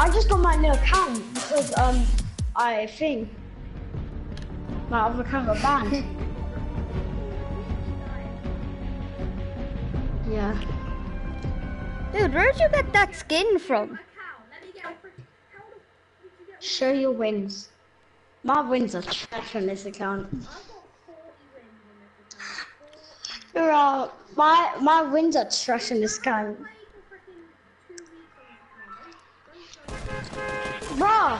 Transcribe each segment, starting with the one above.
I just got my new account because um I think my other account got banned. yeah. Dude, where'd you get that skin from? Show your wins. My wins are trash on this account. Bro, my my wins are trash on this account. Bro,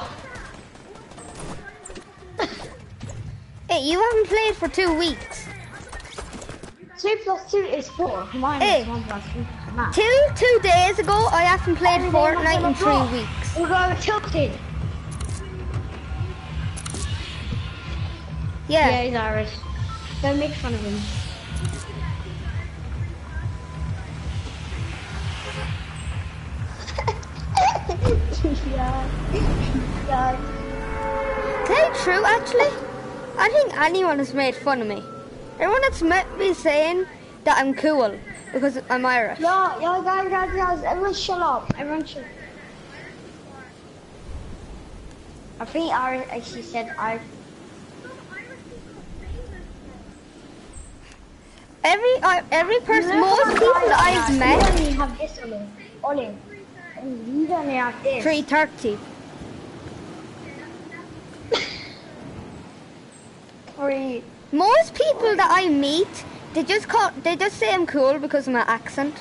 Hey, you haven't played for two weeks. two plus two is four. Mine Hey. is one plus two. Two two days ago, I haven't played Fortnite in three weeks. We're going tilted. Yeah. Yeah, he's Irish. Don't make fun of him. yeah. yeah. Tell true, actually, I think anyone has made fun of me. Everyone that's met me saying that I'm cool because I'm Irish. Yo, yo, guys, guys, guys, everyone shut up. Everyone shut up. I think I actually said I. Every I, every person, most people that I've met, only have this on it. Ollie. You only three thirty. Three. Most people that I meet, they just call, they just say I'm cool because of my accent.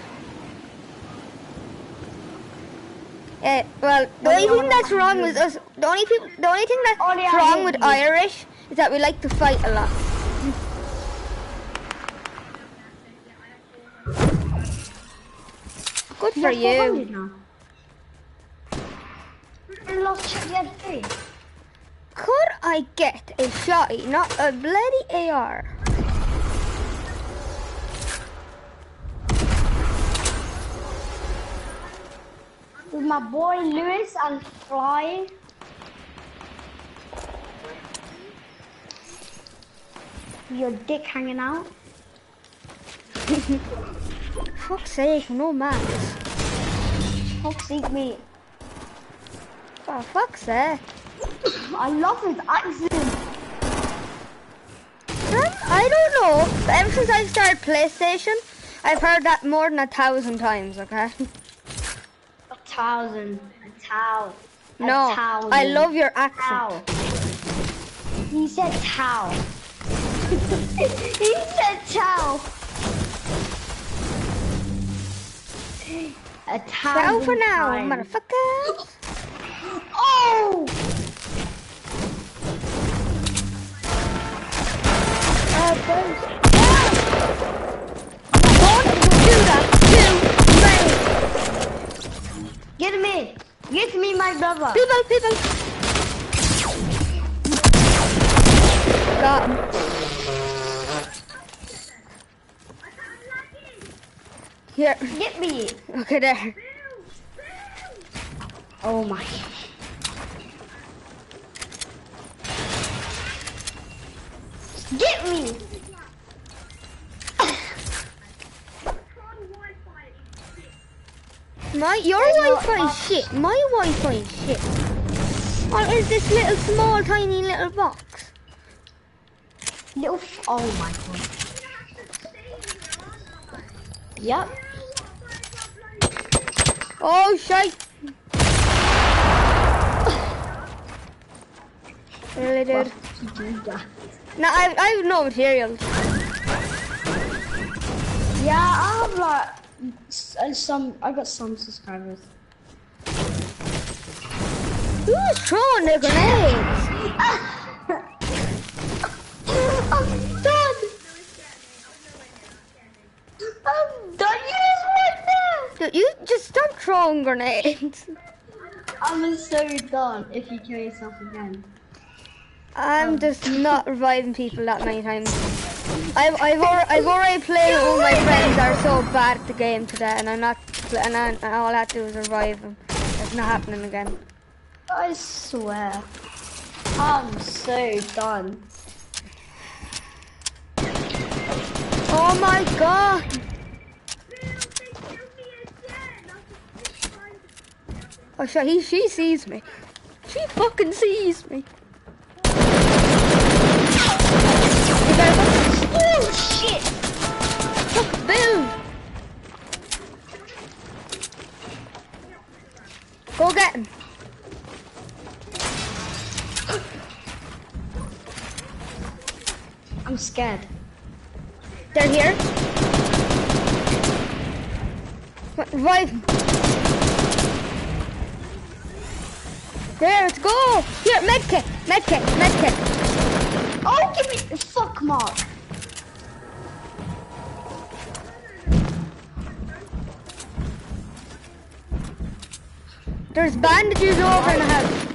Uh, well, the only thing that's wrong with us, the only people, the only thing that's wrong with. Irish is that we like to fight a lot. Good for you. 400 now. I lost. Could I get a shotty, not a bloody AR? With my boy Lewis and Fly. Your dick hanging out. Fuck's sake, no max. Toxic me. For fuck's sake. I love his accent. I don't know, but ever since I started PlayStation, I've heard that more than a thousand times, okay? A thousand. A towel. A No, thousand. I love your accent. He said towel. he said towel. A Ciao thousand for now, times. motherfucker. Uh, those. Don't do that to me. Get me! Get me, my brother! People, people. Got him. Here. Get me! Okay, there. Oh my. Get me! My your Wi-Fi is shit. My Wi-Fi is shit. What is this little small tiny little box? Little. F- oh my god. Yep. Oh shit. Really, dude? No, I I have no materials. Yeah, I have like uh, some. I got some subscribers. Who's throwing the grenades? I'm done. I'm done. You just went there. Dude, you just stop throwing grenades. I'm so done. If you kill yourself again. I'm oh. just not reviving people that many times. I've I've, already, I've already played all my friends are so bad at the game today, and I'm not. And, I, and all I have to do is revive them. It's not happening again. I swear. I'm so done. Oh my god! Oh, shit, he, she sees me. She fucking sees me. You Oh shit! fuck, boom. Go get him. I'm scared. They're here. Revive. There, let's go. Here, medkit, medkit, medkit. Oh, give me fuck mark. There's bandages over in the house.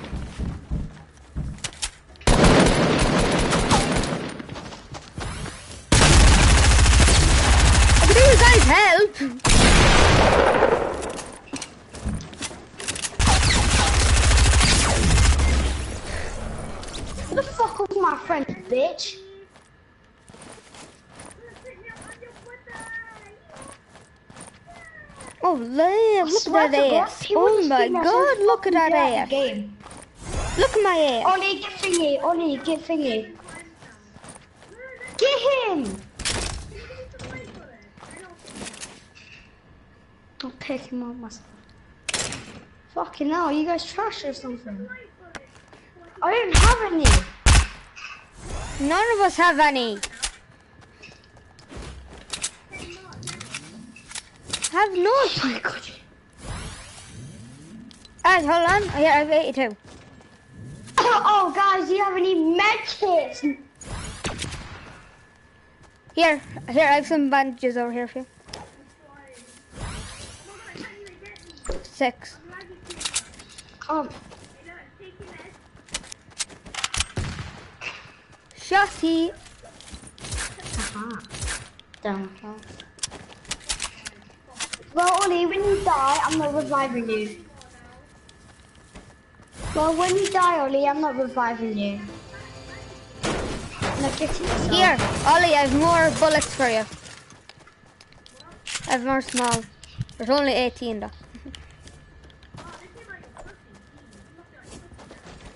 Help. The fuck off my friend, bitch. Oh, Liv, look at that ass. Oh my god, look at that ass. Game. Look at my ass. Ollie, get thingy. Ollie, get thingy. Get him. I'll pick him up myself. Fucking hell, you guys trash or something? I don't have any. None of us have any. I have no. Oh my god. Ed, hold on. Oh, yeah, I have 82. Oh, guys, do you have any kits? Here, here, I have some bandages over here for you. Six. Come. Shotty. Uh-huh. Aha. Down. Well, Ollie, when you die, I'm not reviving you. Well, when you die, Ollie, I'm not reviving you. Yourself. Here, Ollie, I have more bullets for you. I have more small. There's only 18 though.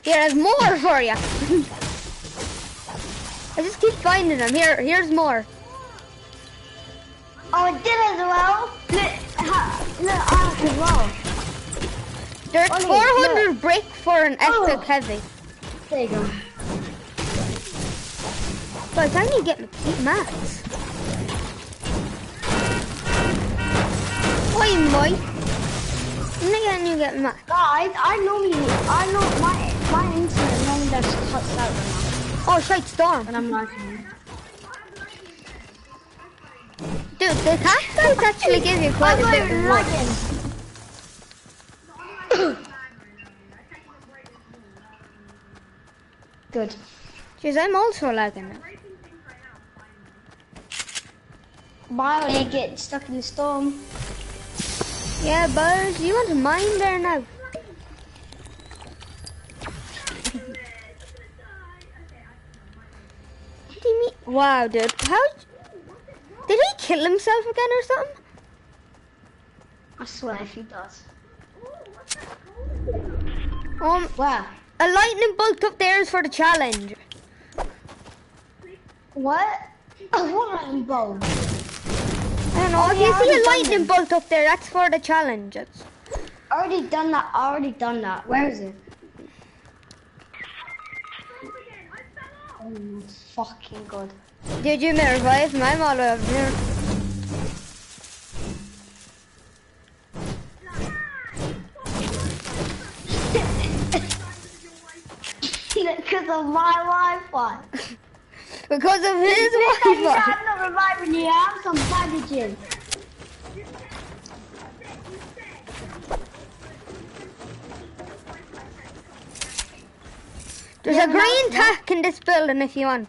Here, I have more for you. I just keep finding them. Here, here's more. Oh, I did as well. Look, ha, look, I have as. There's Ollie, 400 brick for an epic Oh. heavy. There you go. But I need to get my mats. Oi, boy. I'm not gonna get mats. Guys, I normally, I know my my internet normally just cuts out right Oh, shite, storm. and I'm like, Dude, the cactus actually give you quite a bit of wood. Good. Jeez, I'm also lagging now. Bye, Ollie, get stuck in the storm. Yeah, Buzz, you want to mine there now? what do you mean? Wow, dude. How? Did he kill himself again or something? I swear if he does. Um, Where? a lightning bolt up there is for the challenge. What? Oh, what lightning bolt? I don't know. Oh, if yeah, you see a lightning it. bolt up there, that's for the challenge. It's- already done that. Already done that. Where is it? Oh fucking god. Did you me revive my I'm all over here. Because of my Wi-Fi. Because of his Wi-Fi. I'm not reviving you. I have some bandages. There's Yeah, a green tack in this building if you want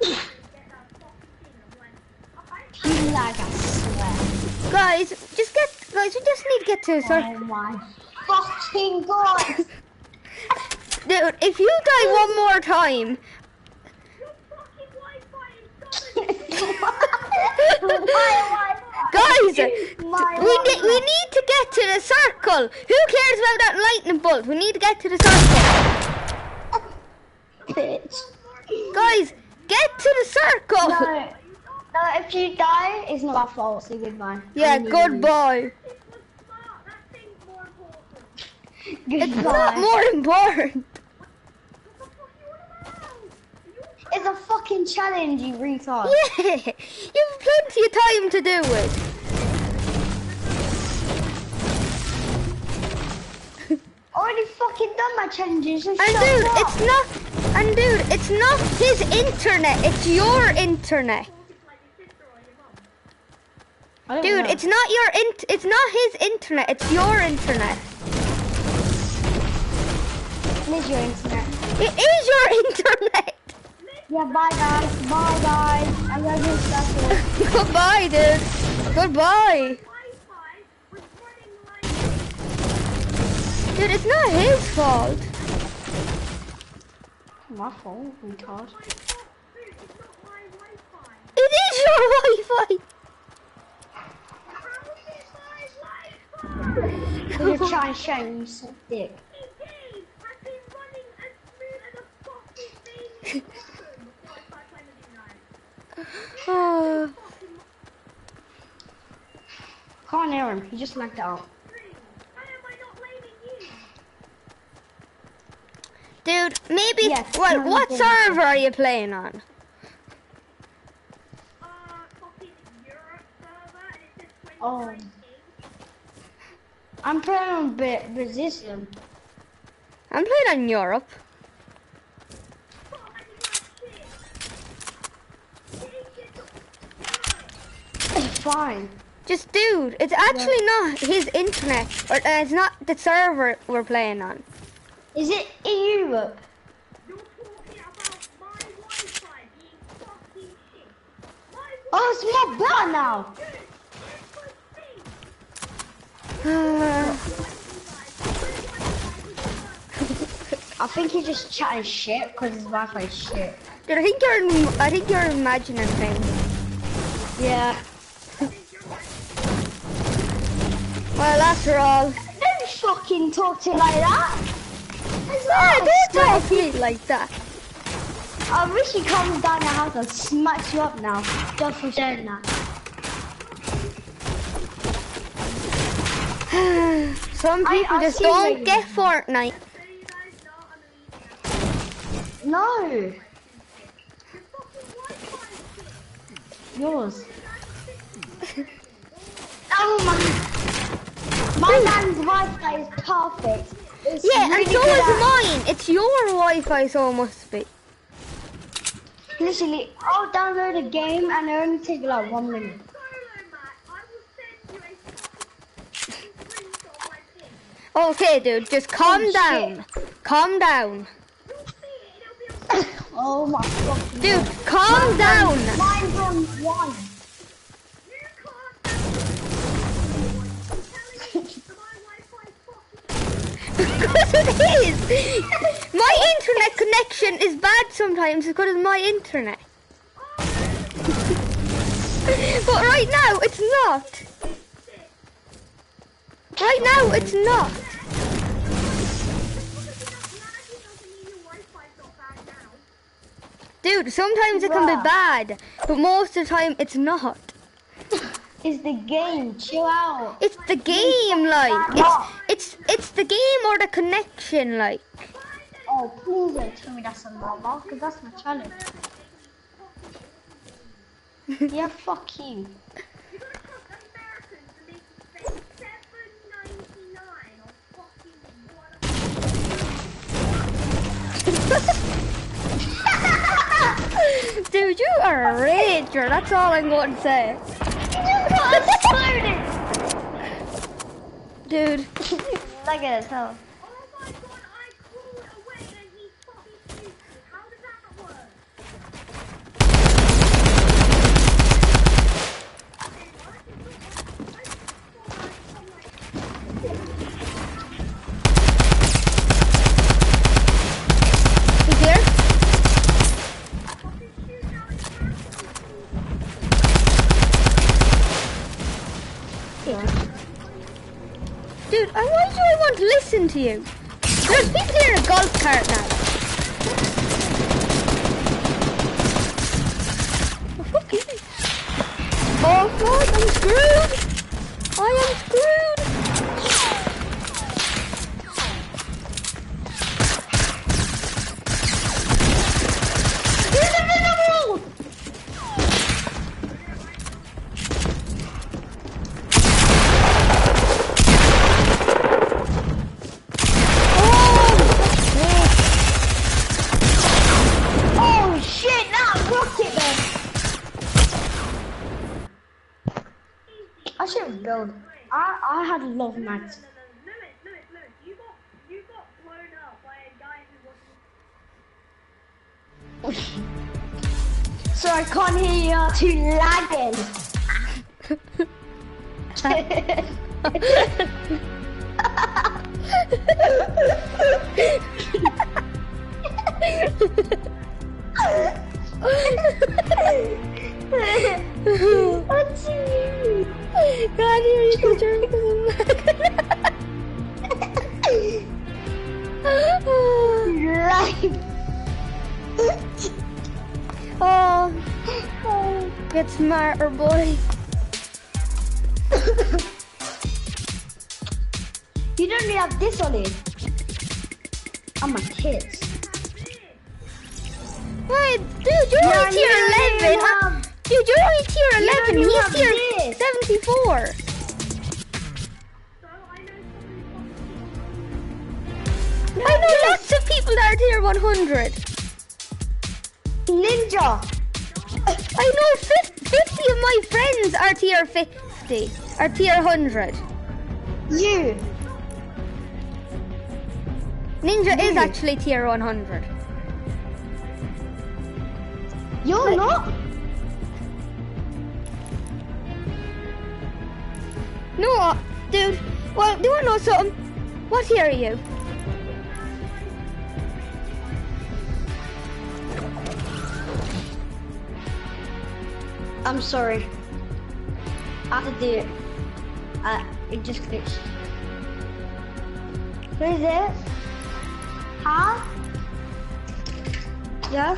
You lag, I swear. Guys, just get, guys, we just need to get to a Oh my fucking god. Dude, if you die one more time, Guys, we, ne- we need to get to the circle. Who cares about that lightning bolt? We need to get to the circle. Bitch. Guys, get to the circle. No, no, if you die, it's not our fault. Say goodbye. Yeah, I goodbye. It's not more important. It's a fucking challenge, you retard. Yeah, you've plenty of time to do it. Already fucking done my challenges. So And dude, up. it's not. And dude, it's not his internet. It's your internet. Dude, know. it's not your int. It's not his internet. It's your internet. It is your internet. It is your internet. Yeah, bye guys. Bye guys. I'm gonna do stuff. Goodbye, dude. Goodbye. Dude, it's not his fault. My fault, retard. It is your Wi-Fi. You're trying to show me some dick. Oh. Can't hear him. He just lagged out. Dude, maybe. Yes, what what no, server are you playing on? Oh. I'm playing on bit resistant. I'm playing on Europe. It's fine. Just dude, it's actually not his internet, or uh, it's not the server we're playing on. Is it in Europe? Oh, it's more better now. I think he's just chatting shit because his Wi-Fi is shit. Dude, I think you're I think you're imagining things. Yeah. Well, after all, Don't fucking talk to me like that. It's not don't talk to me like that. I wish he comes down the house and smacks you up now. Just for saying that. Some people I've just don't get Fortnite. No. Yours. oh my. My man's Wi-Fi is perfect. It's Yeah, really and so is at- mine. It's your Wi-Fi, so it must be. Literally, I'll download a game and it only takes like one minute. Okay, dude, just calm Oh, down. Calm down. oh my god. Dude, calm down. Mine's on one. Because it is. My internet connection is bad sometimes because of my internet. but right now, it's not. Right now, it's not. Dude, sometimes it can be bad, but most of the time, it's not. It's the game. Chill out. It's the game, like. It's, it's, it's the game or the connection, like. Oh, please don't tell me that's a normal, because that's my challenge. yeah, fuck you. Dude, you are a rager. That's all I'm going to say. Dude, Look at his health. To you. There's people here in a golf cart now. Oh, fuck you. Oh god, I'm screwed! I am screwed! He's invisible! Oh shit, that rocket then! I should have built. I I had love max. Lewis, Lewis, Lewis, you got you got blown up by a guy who wasn't. So I can't hear you too lagging. What's? God, here you go, Life. Oh, oh, get smarter, boy. You don't have this on it. I'm a kid. Wait, dude, you're Yeah, only tier 11. have- Dude, you're only tier 11. don't He's tier this. 74. I know lots of people that are tier 100. Ninja. I know 50 of my friends are tier 50, are tier 100. You. Ninja is actually tier 100. You're not. No, uh, dude. Well, do you want to know something? What tier are you? I'm sorry. I have to do it. Uh, it just glitched. Who is it? Huh? Yeah?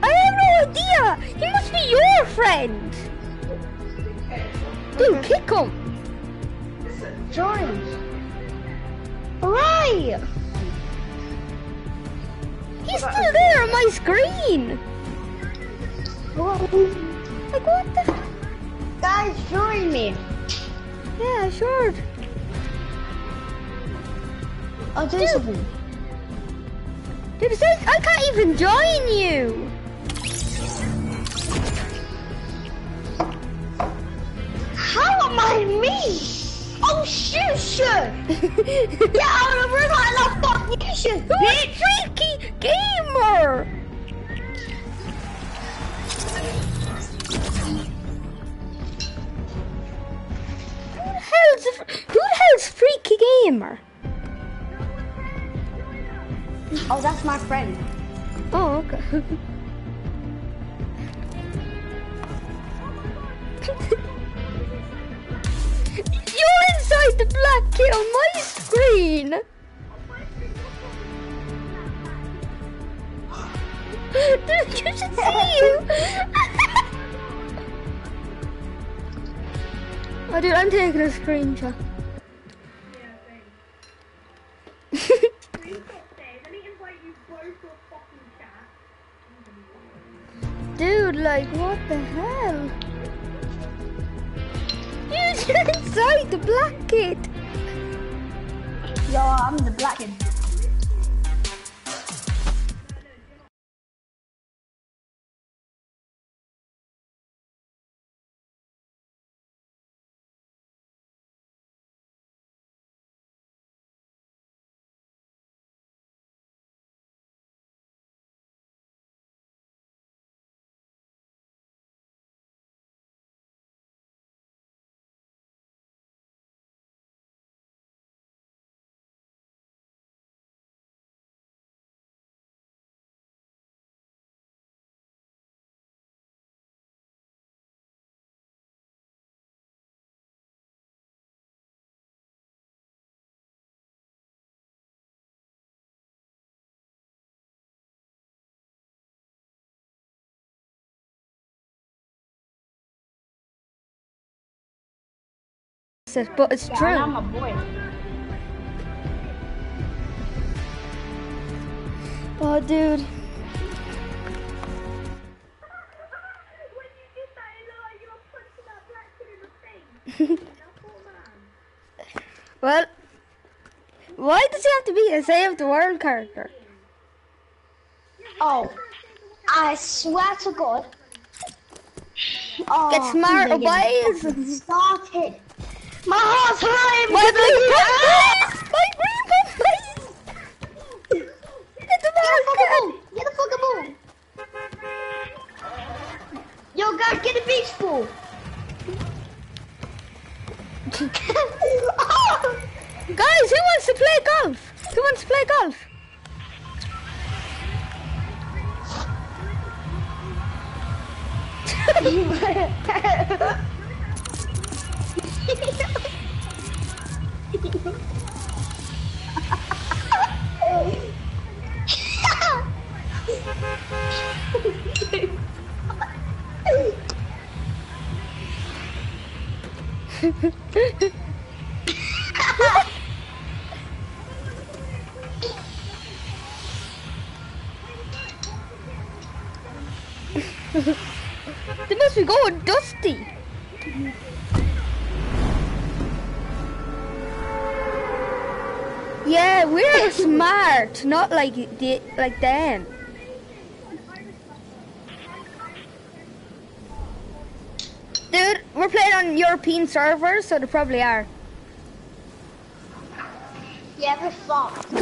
I have no idea. He must be your friend. Dude, kick him. Join. Right. He's still there on my screen. What? Like, what the? Guys, join me. Yeah, sure. Oh, I'll do Dude. something. Dude, it says I can't even join you. How am I me? Oh, shoot, shoot. Get out of the room, I love fuck you, shoot, Who's bitch. Freaky Gamer? Who the hell's a, who the hell's Freaky Gamer? Oh, that's my friend. Oh, okay. You're inside the black kit on my screen. Dude, you should see you. oh, dude, I'm taking a screenshot. You. Dude, like, what the hell? You're inside the black kit. Yo, I'm the black it, but it's Yeah, true. know my boy. Oh, dude. When you did that, Ella, you were punching that black kid in the face. that poor man. Well, why does he have to be a save the world character? Oh, I swear to God. Oh, Get smart, I'm boys. Started. My heart's hurting. My blue pump! My green pump, please! Get the Get the fucking ball, ball. Get the fucking ball. Yo, guys, get the beach ball. Guys, who wants to play golf? Who wants to play golf? not like the, like them. Dude, we're playing on European servers, so they probably are. yeah, we're fucked.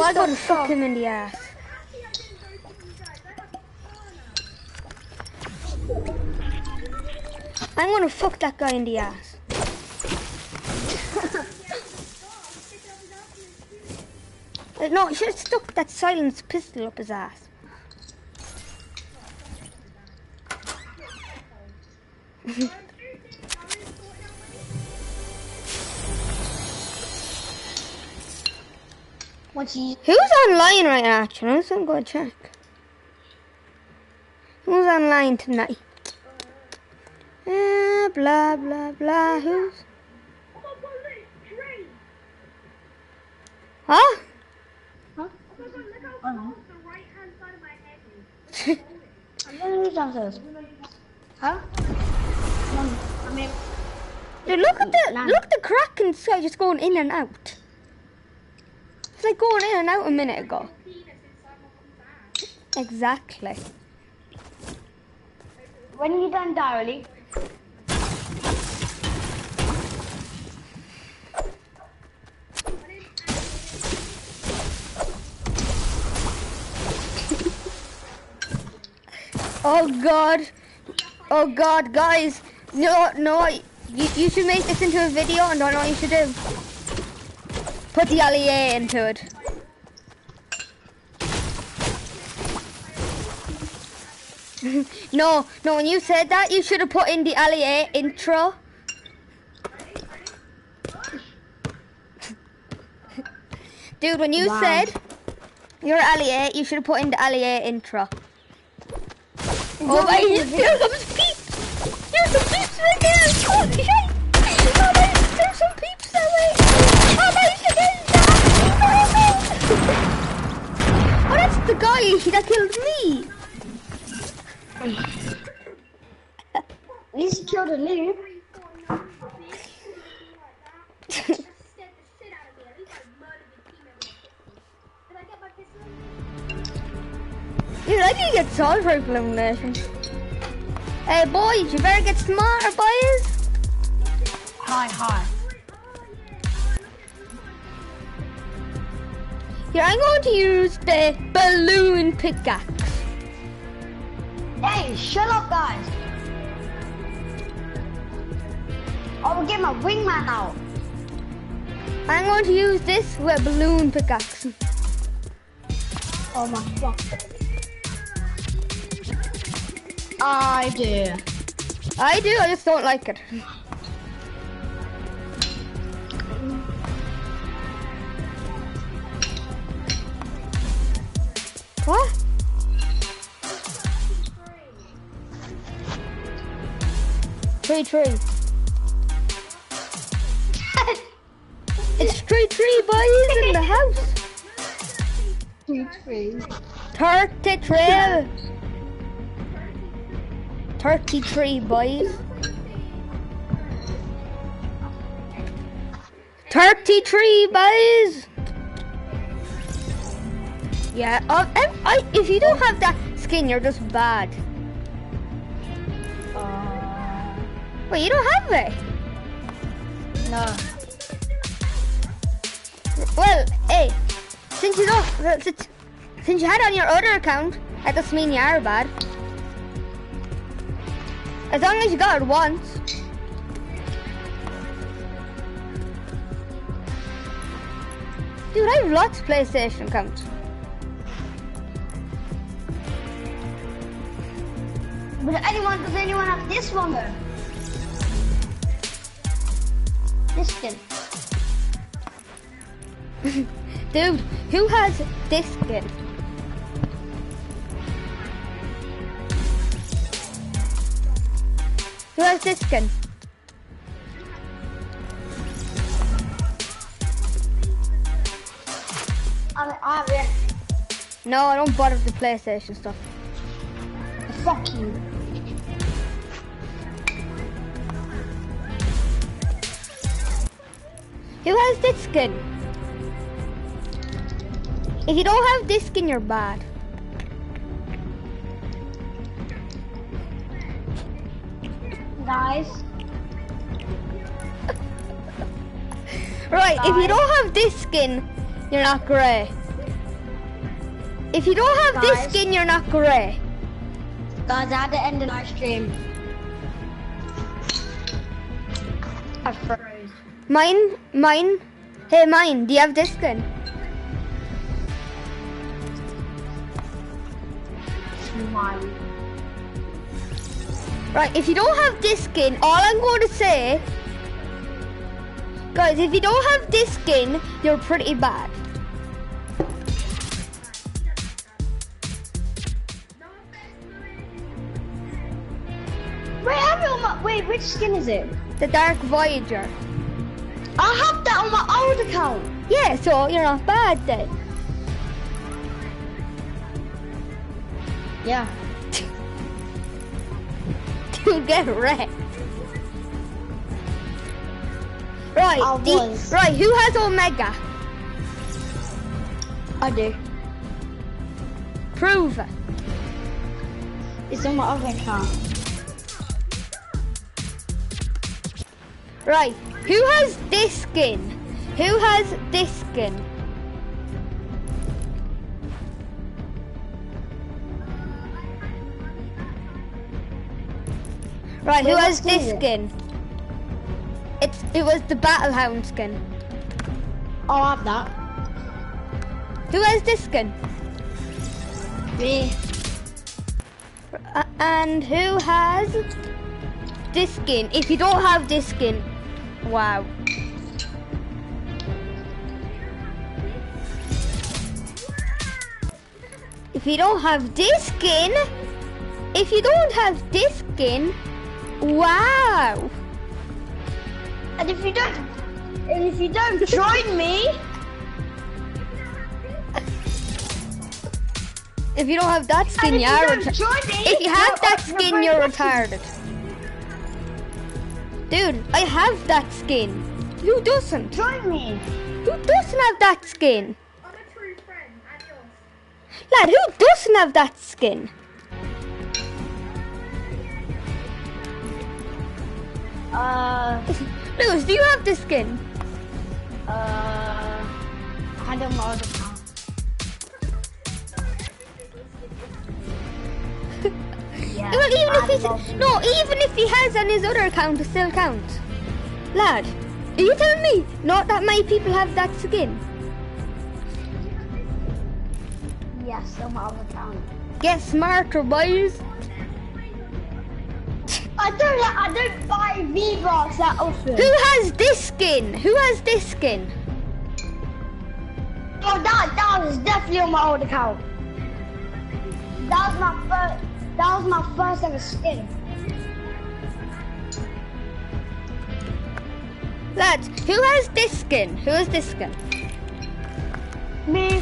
Oh, I gotta fuck him in the ass. I'm gonna fuck that guy in the ass. Uh, No, you should have stuck that silenced pistol up his ass. He Who's online right now, actually? I'm gonna go check. Who's online tonight? Uh, blah, blah, blah. Who's? Oh look, Huh? Huh? Oh my god, look how close the right hand side of my head is. I'm gonna move downstairs. Huh? I mean, Dude, look at the Land. look at the crack and inside, just going in and out. It's like going in and out a minute ago. Penis inside my mum's ass. Exactly. when are you done, Darley? Oh God. Oh God, guys. No, no. You, you should make this into a video, and I know what you should do. Put the LEA into it. no, no. When you said that, you should have put in the LEA intro. Dude, when you Wow. said your LEA, you should have put in the LEA intro. Oh my, Is there's some peeps! There's some peeps right there! Oh shit! Oh my, there's some peeps that way! Oh my, again! Oh, that's the guy that killed me! At least he killed a noob. Three, four, nine, six, something like that. Just scared the shit out of me. At least I murdered the team member. Did I get my pistol? Dude, I can get solid for elimination. Hey boys, you better get smarter, boys! Hi, hi. Here, I'm going to use the balloon pickaxe. Hey, shut up, guys. I will get my wingman out. I'm going to use this with a balloon pickaxe. Oh my god. I do. I do, I just don't like it. What? Tree tree. It's tree tree boys in the house. Three trees. Thirty three. Thirty three boys. Thirty three boys. Yeah, um, if, I, if you don't have that skin, you're just bad. Uh, Wait, you don't have it? no. Well, hey, since you don't, uh, since, since you had it on your other account, that doesn't mean you are bad. As long as you got it once. Dude, I have lots of PlayStation accounts. But anyone, does anyone have this one though? This skin. Dude, who has this skin? Who has this skin? I, I have it. No, I don't bother with the PlayStation stuff. Fuck you. Who has this skin? If you don't have this skin, you're bad. Guys. Right, if you don't have this skin, you're not grey. If you don't have this skin, you're not grey. Guys, I had to end the live stream. Mine, mine. Hey, mine, do you have this skin? Mine. Right, if you don't have this skin, all I'm going to say, guys, if you don't have this skin, you're pretty bad. Wait, I have it on my. Wait, which skin is it? The Dark Voyager. I have that on my old account. Yeah, so you're not bad then. Yeah. to get wrecked. Right, I was. right. Who has Omega? I do. Prove. It's on my other account. Right. Who has this skin? Who has this skin? Right. Wait, who has this it? skin? It's it was the battle hound skin. Oh, I have that. Who has this skin? Me. Uh, and who has this skin? If you don't have this skin, wow. If you don't have this skin, if you don't have this skin, wow. And if you don't, and if you don't join me, If you don't have that skin, you're you don't reta- join me, If you have that skin, you're retarded. Dude, I have that skin. Who doesn't? Join me. Who doesn't have that skin? I'm a true friend. Adios. Lad, who doesn't have that skin? Uh, Lewis, do you have this skin? uh, I don't know Yeah. Well, even if I'd love he's no, even if he has on his other account, it still counts. Lad, are you telling me not that many people have that skin? Yes, on my other account. Get smarter, boys. I don't. I don't buy V-Bucks that often. Who has this skin? Who has this skin? Oh, that that was definitely on my old account. That was my first. That was my first ever skin. Lads, who has this skin? Who has this skin? Me.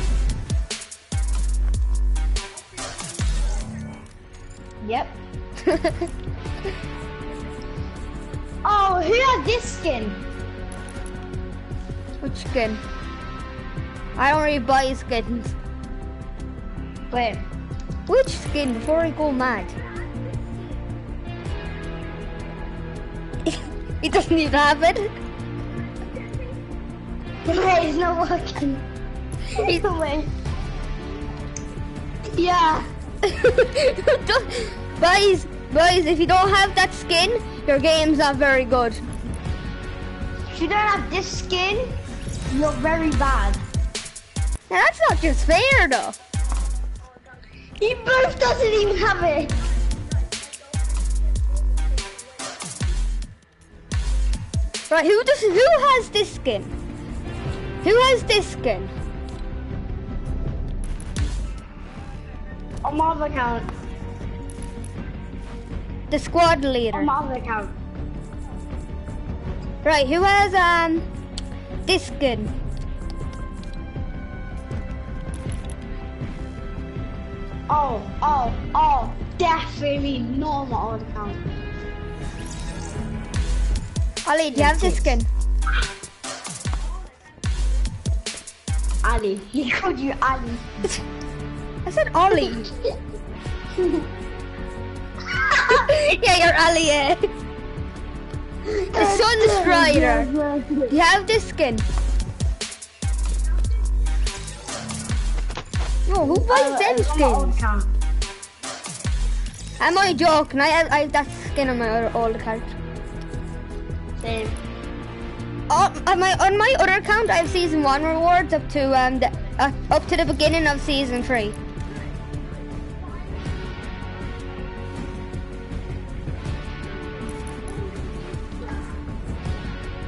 Yep. Oh, who has this skin? Which skin? I don't really buy skins. Wait. Which skin before I go mad? it doesn't even have it. Wait, it's not working. He's Wait. Yeah. guys, boys, if you don't have that skin, your game's not very good. If you don't have this skin, you're very bad. Now that's not just fair though. He both doesn't even have it. Right, who does who has this skin? Who has this skin? On my other account. The squad leader. On my other account. Right, who has um this skin? Oh, oh, oh, definitely on my old account. Ali, do you have this skin? Ali. He called you Ali. I said Ollie. yeah, you're Ali. Yeah. The Sun Strider. Do you have this skin? No, who buys them my old skins? account. Am I joking? I have, I have that skin on my other old account. Same. Oh, on my on my other account, I have season one rewards up to um the, uh, up to the beginning of season three.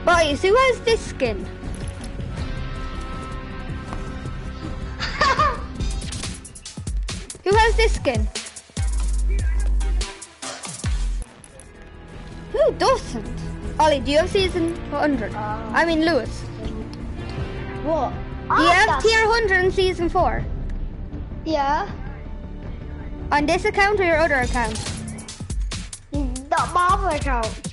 Boys, who has this skin? Who has this skin? Who doesn't? Ollie, do you have season 100? I mean, Lewis. what? Do you have tier 100 in season 4? Yeah. On this account or your other account? The my account.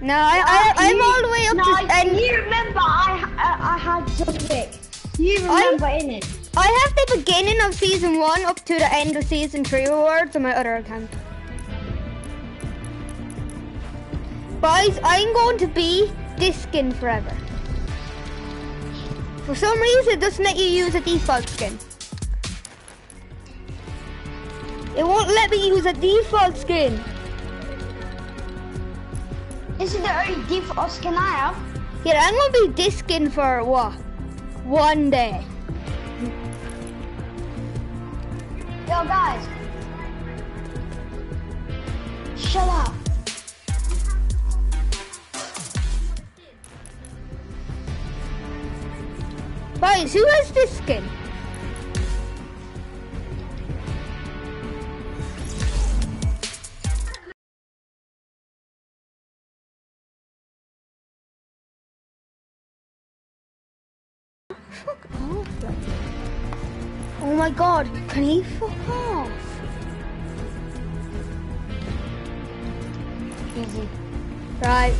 No, I, I, I'm You- all the way up no, to... And you remember I, I, I had something. You remember in it. I have the beginning of season 1 up to the end of season 3 rewards on my other account. Boys, I'm going to be this skin forever. For some reason, it doesn't let you use a default skin. It won't let me use a default skin. This is the only default skin I have. Yeah, I'm gonna be this skin for what? One day. Yo, guys. Shut up. Boys, who has this skin? God, can he fuck off? Easy. Right.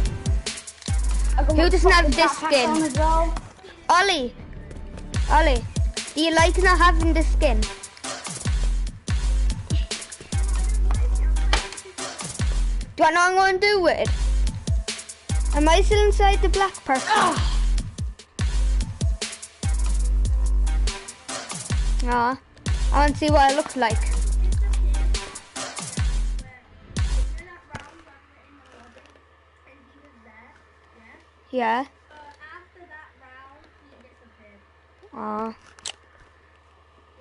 Who doesn't have this skin? well. Ollie. Ollie. Do you like not having this skin? Do I know what I'm going to do with it? Am I still inside the black person? Ah. To see what it looks like. Yeah. Aw.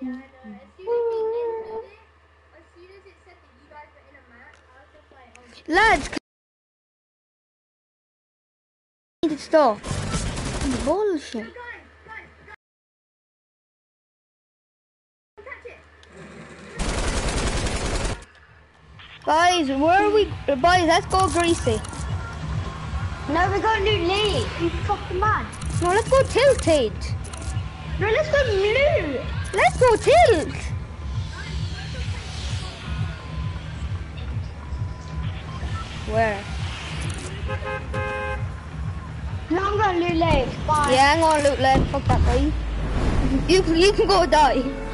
Yeah, I know. As soon as he entered it, as soon as it said that you guys were in a match, I was just like, oh, Lads, need to stop. Bullshit. guys, guys, guys. Catch it. Guys, where are we? Boys, let's go greasy. No, we're going to Lee. You fucking man. No, let's go tilted. No, let's go blue. Let's go tilt. Where? No, I'm going to Lake. Bye. Yeah, I'm gonna Loot Lake. Fuck that guy. You can, you can go die.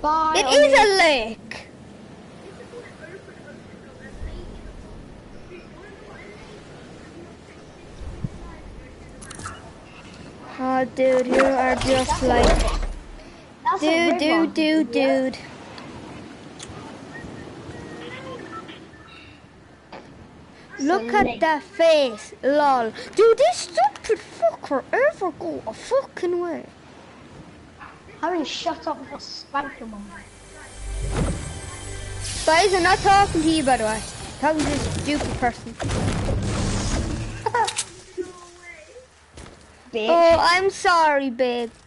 Bye. It is a lake. Oh, dude, you are just like, dude, dude, dude, dude. Look at that face, lol. Dude, this stupid fucker ever go a fucking way. Harry, shut up before I spank your mum. Guys, I'm not talking to you, by the way. I'm talking to this stupid person. Oh, I'm sorry, baby.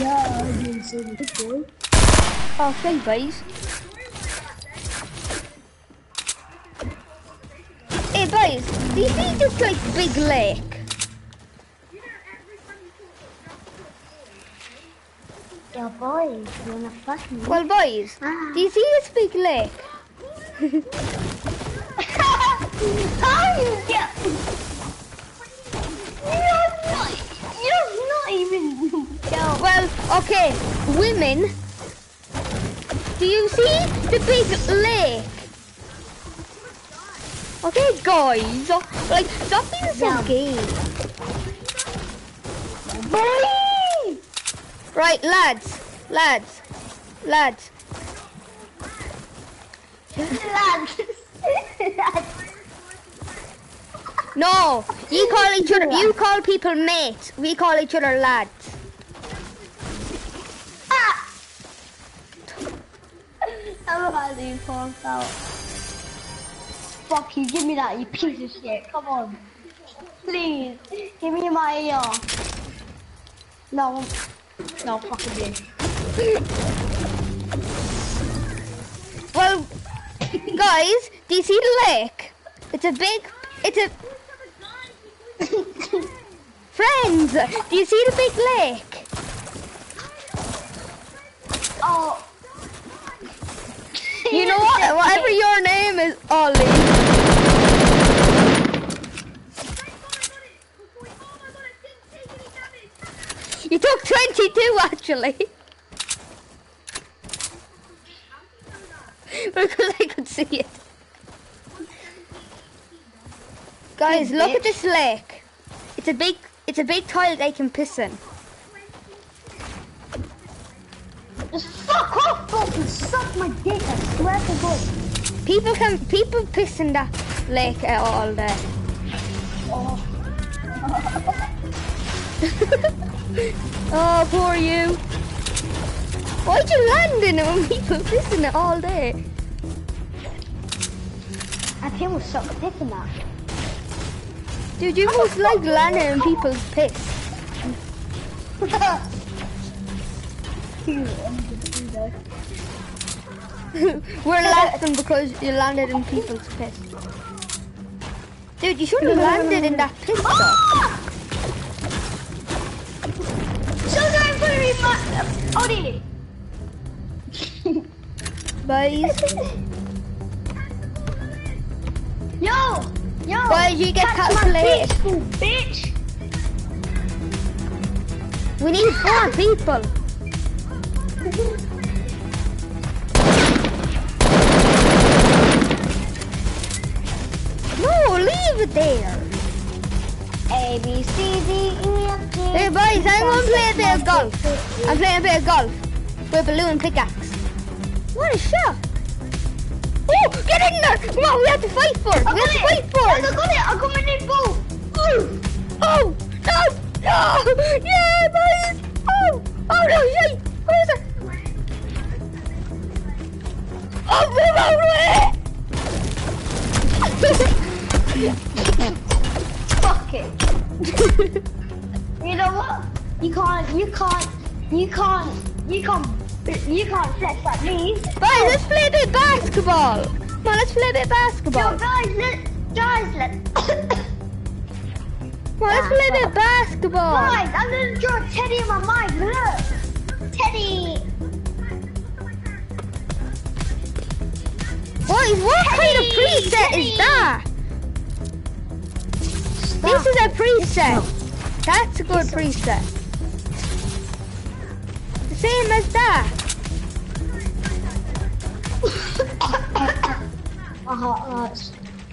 yeah, I didn't say this boy. Okay, boys. Hey, boys, do you see this like big lake? Yeah, boy, you wanna fuck me? Well, boys, Ah. do you see this big lake? oh, yeah. You're not, you're not even. Yo, Well, okay, women. Do you see the big lake? Okay, guys, like stop being so Yeah. gay. boy! Right, lads, lads, lads. Lads. No, you call each other. You call people mates. We call each other lads. Ah! I'm about to fall out. Fuck you, give me that, you piece of shit. Come on. Please, give me my ear. No, no, fucking you. Well, guys, do you see the lake? It's a big. It's a. Friends, do you see the big lake? Oh. You know what? Whatever your name is, Ollie. You took 22 actually. because I could see it. Guys, look at this lake. It's a big, it's a big tile they can piss in. Just fuck off, fuck and suck my dick, I swear to God. People can, people piss in that lake uh, all day. Oh. Oh, poor you. Why'd you land in it when people piss in it all day? I think we'll suck dick in that. Dude, you must like landing in people's piss. We're laughing because you landed in people's piss. Dude, you should have landed in that piss don't put me my... Uh, Odie! Boys, Yo! Yo! Boys, you get my calculated. bitch, bitch! we need four people. Over there. A B C D E F G. Hey boys, I'm gonna play a bit of golf. I'm playing a bit of golf with a balloon pickaxe. What a shot! Oh, get in there! Come on, we have to fight for it. I We have to fight it. I it. got it. I got my new ball. Ooh. Oh, no, no, yeah, boys. Oh, oh no, shit. Fuck it. You know what? You can't. You can't. You can't. You can't. You can't flex like me. Boys, let's play a bit basketball. Come on, let's play a bit of Yo, basketball. guys, let guys, let Come on, let's play a bit basketball. guys. I'm gonna draw Teddy in my mind. Look, Teddy. Boys, what kind of preset is that? This is a preset. That's a good preset. The same as that.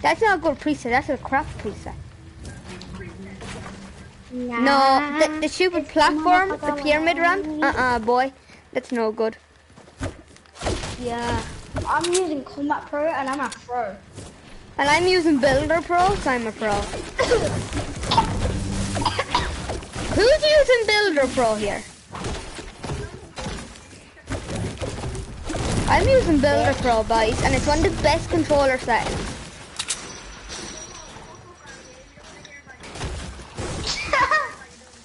That's not a good preset. That's a crap preset. nah. No, the, the stupid platform, the pyramid ramp. Uh-uh, boy. That's no good. Yeah. I'm using Combat Pro and I'm a pro. And I'm using Builder Pro, so I'm a pro. Who's using Builder Pro here? I'm using Builder Pro, boys, and it's one of the best controller settings.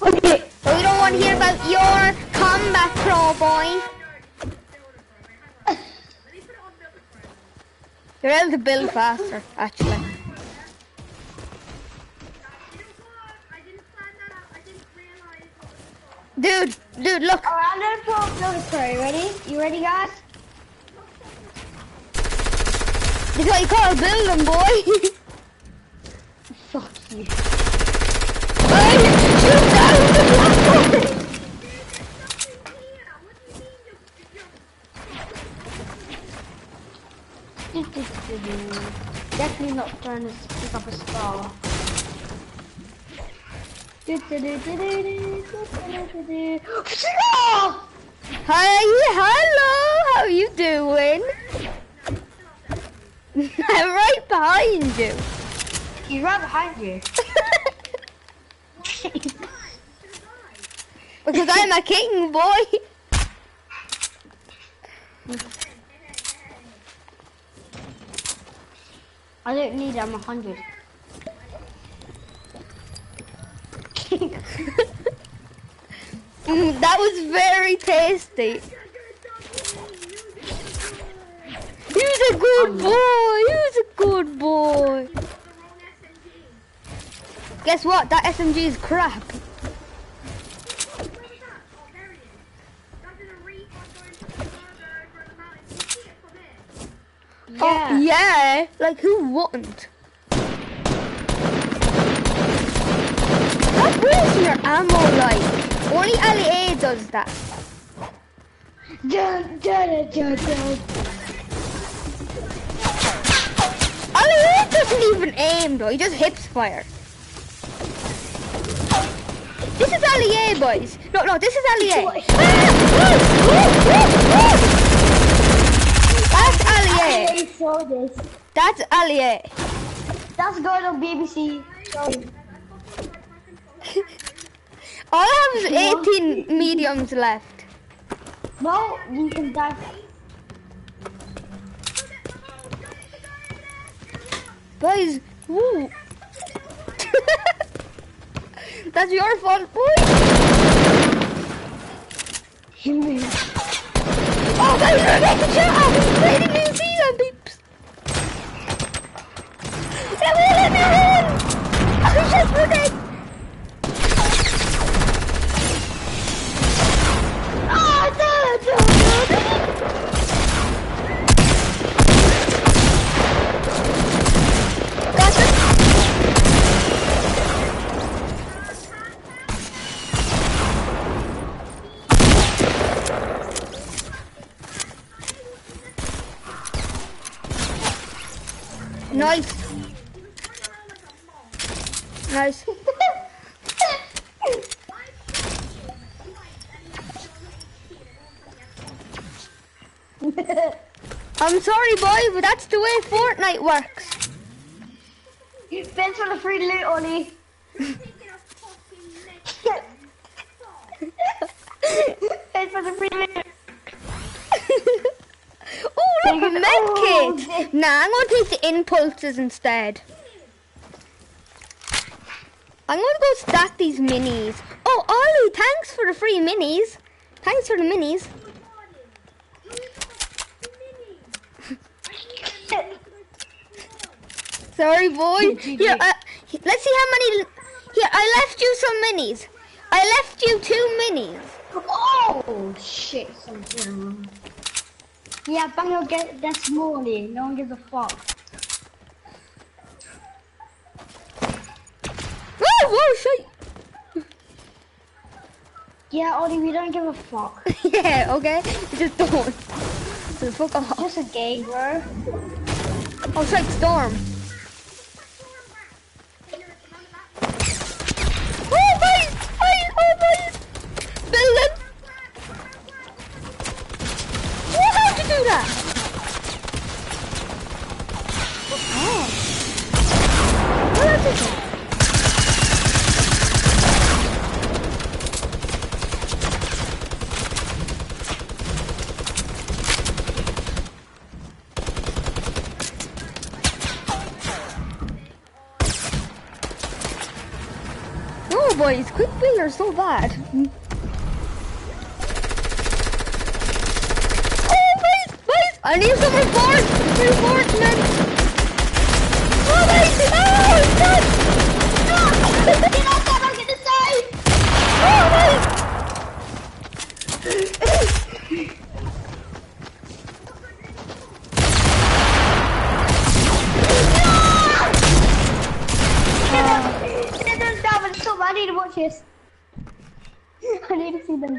okay. We don't want to hear about your Combat Pro, boy. You're able to build faster, actually. Dude, dude, look. Alright, I'm gonna pull up Pro. You ready? You ready, guys? Is what you call building, boy. Fuck you. Hey, hello, how are you doing? I'm right behind you. He's right behind you. Because I'm a king, boy. I don't need I'm a hundred. Mm, that was very tasty. He's a good boy. He's a good boy. Guess what? That SMG is crap. Oh, yeah. Like, who wouldn't? What is your ammo like? Only LEA does that. Dun, dun, dun, dun. LEA doesn't even aim though, he just hips fire. This is LEA, boys. No, no, this is LEA. What? That's LEA. already saw this. That's LEA. That's going on BBC. All I have is 18 mediums left. Well, you can die. Boys, woo. That's your fault, boy. Oh, guys, you're getting shot at. Playing in New peeps. Let me in, let me in. Oh, shit, we're dead. Ah, no, no, no. Gotcha. Nice. Nice. I'm sorry, boy, but that's the way Fortnite works. Thanks for the free loot, Ollie. Thanks for the free loot. oh, look, a you. med Oh, kit. Nah, I'm gonna take the impulses instead. I'm gonna go stack these minis. Oh, Ollie, thanks for the free minis. Thanks for the minis. Sorry, boy. Here, uh, let's see how many. Here, I left you some minis. I left you two minis. Oh shit! Something wrong. Yeah, bang will get this morning. No one gives a fuck. Whoa, whoa, shit. Yeah, Ollie, we don't give a fuck. yeah, okay. Just don't. So fuck off. Just a game, bro. Oh, strike storm. Oh, boys! Boys! Oh, boys! Building! Oh, how'd you do that? Oh. What is it? Boys, quick build are so bad. Hmm. Oh, boys, boys, I need some reinforcements. Oh, boys, oh, ah. God. No. Get off that! I'll get the side! Oh, boys. Get those down, but stop. I need to watch this. I need to see them.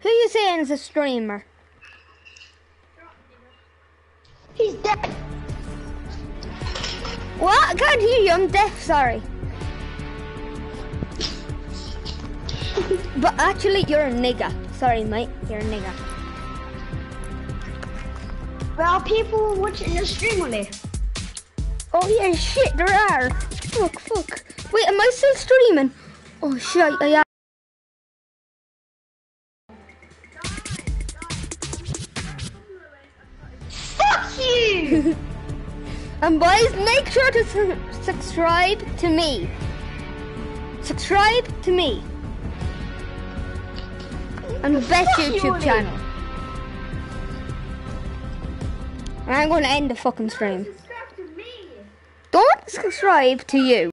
Who you saying is a streamer? He's dead. What? I can't hear you. I'm deaf. Sorry. but actually, you're a nigger. Sorry, mate. You're a nigger. Well, people watching the stream on. Oh yeah, shit, there are. Fuck, fuck. Wait, am I still streaming? Oh shit, I am. Fuck you! And boys, make sure to su- subscribe to me. Subscribe to me. The best you, YouTube channel. And I'm going to end the fucking stream. Don't subscribe to you.